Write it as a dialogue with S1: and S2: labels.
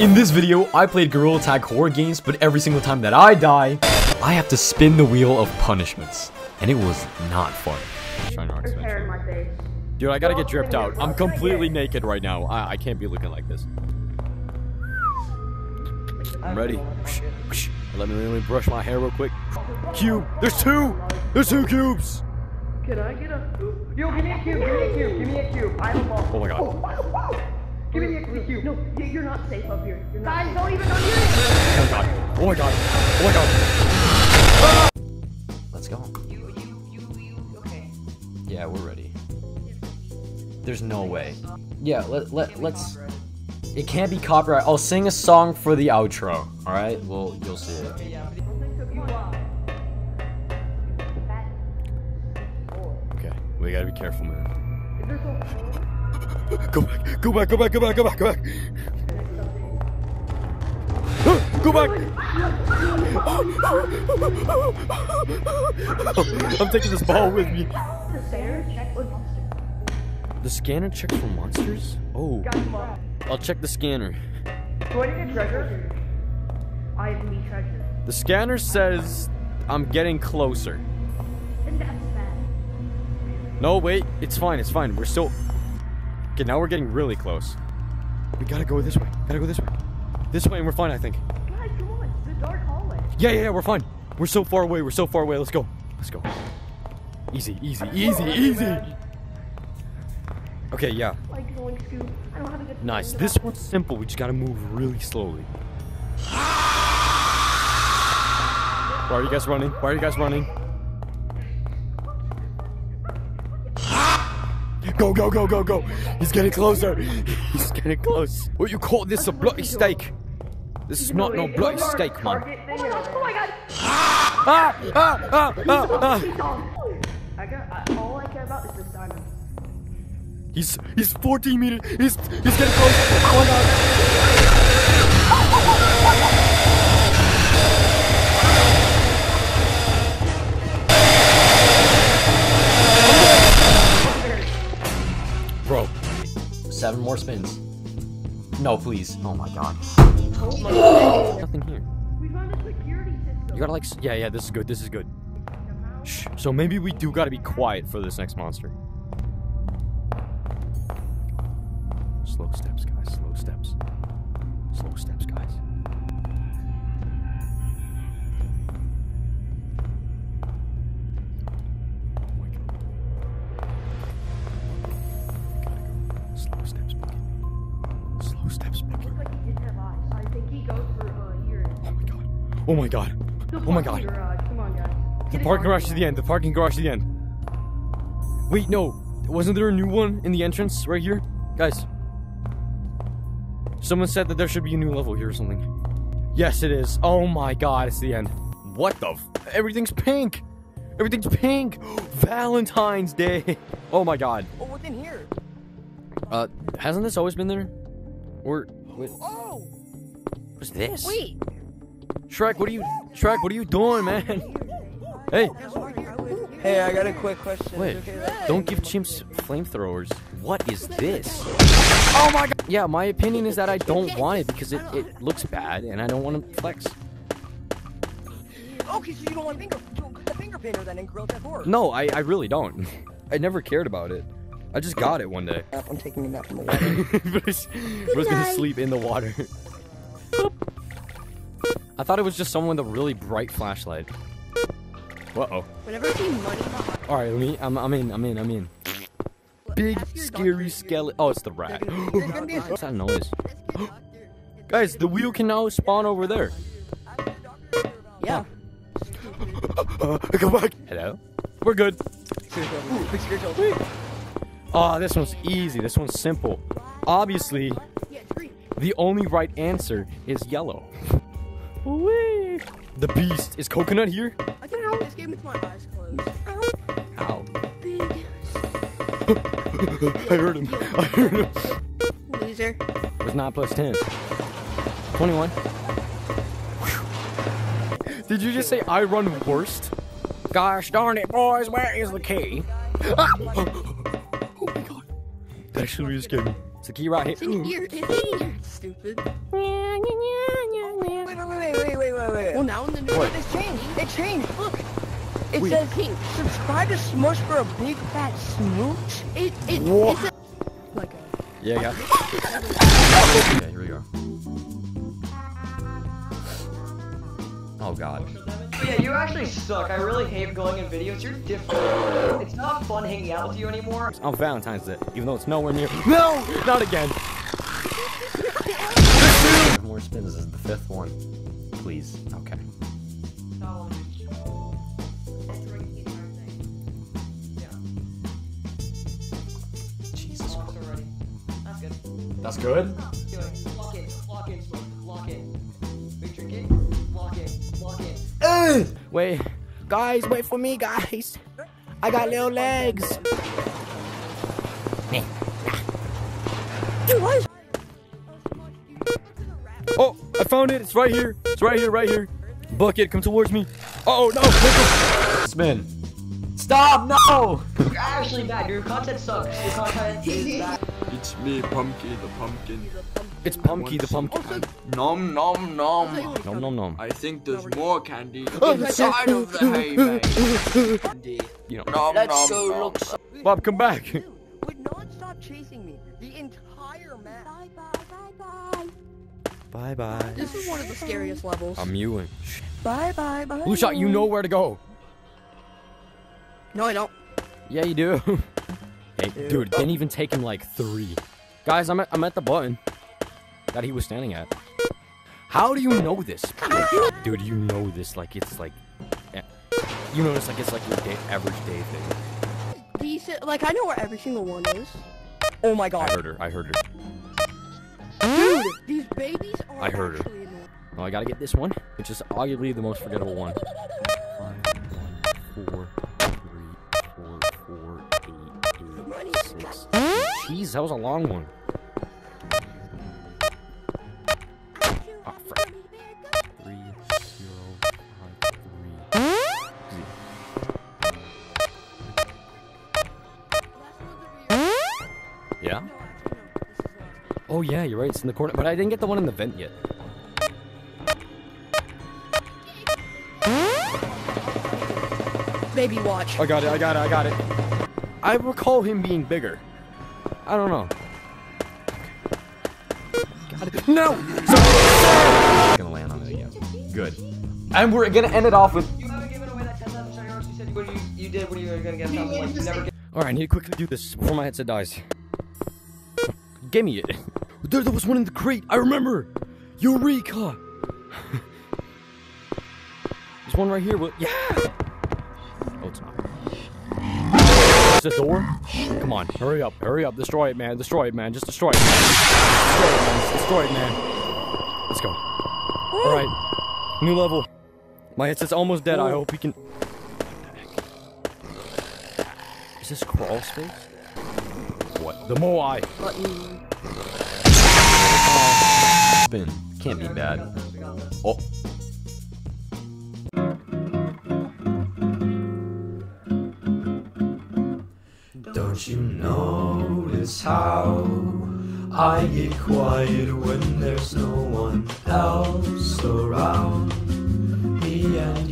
S1: In this video, I played Gorilla Tag horror games, but every single time that I die, I have to spin the wheel of punishments. And it was not fun.
S2: hair in my face.
S1: Dude, I gotta get dripped out. I'm completely naked right now. I, I can't be looking like this. I'm ready. Let me, let me brush my hair real quick. Cube! There's two! There's two cubes!
S2: Can I get a? Yo, give me a cube. Give me a cube. Give me a cube. I have a ball.
S1: Oh my god.
S2: Oh, Give me a cube. No, you- you're not safe up here. You're not Guys, don't even go near it.
S1: Oh my god. Oh my god. Oh my god. Let's go.
S2: You, you, you, you. Okay.
S1: Yeah, we're ready. There's no way. Yeah, let, let, let's... It can't be copyright. I'll sing a song for the outro. Alright? Well, you'll see it. Uh, okay, we gotta be careful, man. Go back, go back, go back, go back, go back, go back. Go back! I'm taking this ball with me.
S2: The
S1: scanner checks for monsters? Oh. I'll check the scanner.
S2: Treasure? I have treasure.
S1: The scanner says I'm getting closer. No, wait, it's fine, it's fine. We're still. Okay, now we're getting really close. We gotta go this way. Gotta go this way. This way, and we're fine, I think.
S2: Guys, come on. It's a dark hallway.
S1: Yeah, yeah, yeah, we're fine. We're so far away. We're so far away. Let's go. Let's go. Easy, easy, easy, easy. Okay, yeah.
S2: Like going scoop. I don't have a good.
S1: Nice. This
S2: about
S1: one's simple. We just gotta move really slowly. Why are you guys running? Why are you guys running? Go, go, go, go, go. He's getting closer. He's getting close. What you call this a bloody steak? This is not no bloody
S2: is
S1: steak, man.
S2: target thing and- Oh my god!
S1: Ah, ah, ah, ah, ah.
S2: I got. All I care about is this diamond.
S1: He's he's 14 meters. He's he's getting close. Oh my god. seven more spins. No, please. Oh my god. Nothing here.
S2: We found a security system.
S1: You gotta like. Yeah, yeah. This is good. This is good. Shh. So maybe we do gotta be quiet for this next monster. Slow steps, guys. Slow steps. Slow steps, guys. Oh my god.
S2: The
S1: Oh my god.
S2: Garage. Come on, guys.
S1: The
S2: Get
S1: parking garage is the end. The parking garage is the end. Wait, no. Wasn't there a new one in the entrance right here? Guys. Someone said that there should be a new level here or something. Yes, it is. Oh my god, it's the end. What the f- Everything's pink! Everything's pink! Valentine's Day! Oh my god.
S3: Oh, what's in here?
S1: Uh, hasn't this always been there? Or, wait,
S3: Oh,
S1: what's this?
S3: wait.
S1: Shrek, what are you- Shrek, what are you doing, man? Hey,
S3: Hey, I got a quick question.
S1: Wait,
S3: okay
S1: don't give chimps flamethrowers. What is this? Oh my god! Yeah, my opinion is that I don't want it because it, it looks bad and I don't want to flex.
S3: Oh, okay, so you don't want finger, you don't the finger painter then in Gorilla Tag 4.
S1: No, I, I really don't. I never cared about it. I just got it one day.
S3: I'm taking a nap in the water.
S1: but I was, I was gonna sleep in the water. I thought it was just someone with a really bright flashlight. Uh oh.
S4: Whenever I see money,
S1: Alright, let me. I'm, I'm in, I'm in, I'm in. Big, scary skeleton. Oh, it's the rat. What's that noise? Guys, the wheel can now spawn over there.
S4: yeah.
S1: Uh, come back. Hello? We're good. Oh, this one's easy. This one's simple. Obviously,
S4: Yeah, it's green.
S1: the only right answer is yellow. Whee! The beast. Is coconut here?
S4: I can help this game with my eyes closed. Ow,
S1: Ow.
S4: big
S1: I heard him. I heard him.
S4: loser.
S1: It was 9 plus 10. 21. Did you just say I run worst? Gosh darn it, boys, where is the key? Ah! Oh my god. That actually really scared me. It's the key right
S4: It's
S1: here.
S4: in here. It's in here. Stupid.
S1: Yeah,
S3: Wait, wait, wait, wait, wait, wait, wait.
S4: Well, now in the new
S1: What?
S3: It's changed. It changed. Look. It
S1: Wait.
S3: says, subscribe to Smush for a big fat smooch.
S4: it, it,
S1: Wha-
S4: it's a, like a,
S1: Yeah, yeah. okay, here we go. Oh god.
S2: But yeah, you actually suck. I really hate going in videos. You're different. It's not fun hanging out with you anymore.
S1: On Valentine's Day, even though it's nowhere near. No! Not again! Spins is the fifth one. Please. Okay. Jesus.
S2: Already. That's good.
S1: That's good? Wait. Guys, wait for me, guys. I got little legs.
S3: Dude, what?
S1: Found it. It's right here. It's right here, right here. Bucket, come towards me. Oh, no. Pickle. Spin. Stop, no!
S2: You're actually bad. Your content sucks. Your content is bad.
S5: It's me, Pumpkin the pumpkin.
S1: It's Pumpkin the pumpkin.
S4: also,
S5: Nom nom nom.
S1: Nom nom nom.
S5: I think there's more candy inside of the hay bag.
S1: You know.
S5: Nom
S3: Let's
S5: nom
S3: go
S5: nom.
S3: look.
S1: Bob, come back.
S3: Would not stop chasing me. The entire map. Bye, bye, bye, bye.
S1: Bye bye.
S4: this is one of the scariest levels.
S1: I'm mewing.
S3: Bye, bye, bye.
S1: Blue shot, you know where to go.
S4: No, I don't.
S1: Yeah, you do. hey, dude, it didn't even take him like three. Guys, I'm at, I'm at the button that he was standing at. How do you know this? dude, you know this like it's like. You know this like it's like your day, average day thing.
S4: Decent, like, I know where every single one is.
S3: Oh my god.
S1: I heard her. I heard her.
S4: Dude, these babies are
S1: I heard her.
S4: annoying.
S1: Oh, I gotta get this one, which is arguably the most forgettable one. Five, one, four, three, four, four, eight, eight, six. Jeez, that was a long one. Oh yeah, you're right. It's in the corner, but I didn't get the one in the vent yet.
S4: Baby watch.
S1: I got it. I got it. I got it. I recall him being bigger. I don't know. Got it. No. So- gonna land on it again. Good. And we're gonna end it off with.
S2: You haven't given away that 10,000 shiny arrows you said what you, you did when you were gonna get them. Like, you never get
S1: All right, I need to quickly do this before my headset dies. Give me it. There, there was one in the crate. I remember. Eureka. There's one right here. Will- Yeah. Oh, it's not. Is this door? Come on, hurry up, hurry up. Destroy it, man. Destroy it, man. Just destroy it. Destroy it, man. Just destroy it, man. Let's go. All right. New level. My headset's almost dead. I hope we can. Is this crawl space? What? The Moai.
S4: Button.
S1: Spin. Can't be bad. Oh.
S6: Don't you notice how I get quiet when there's no one else around? Me and.